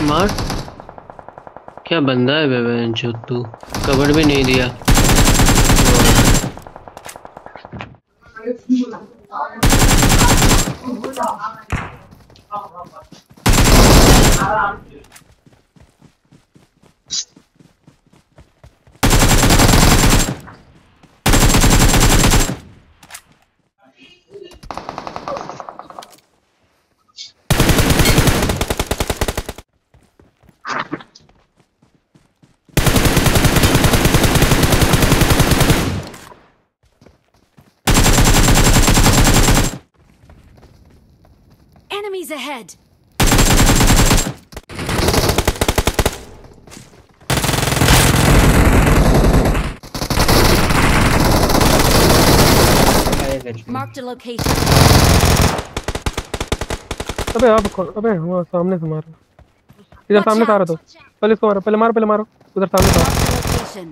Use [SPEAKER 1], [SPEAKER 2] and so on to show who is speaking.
[SPEAKER 1] मार। क्या बंदा है जो तू? कवर भी नहीं दिया।
[SPEAKER 2] Enemies ahead! Marked a location.
[SPEAKER 3] अबे आप कौन अबे वो सामने से मारो। इधर सामने से आ रहा तो। पहले इसको मारो पहले मारो पहले मारो उधर सामने से